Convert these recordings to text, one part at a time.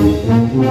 Thank you.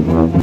Gracias.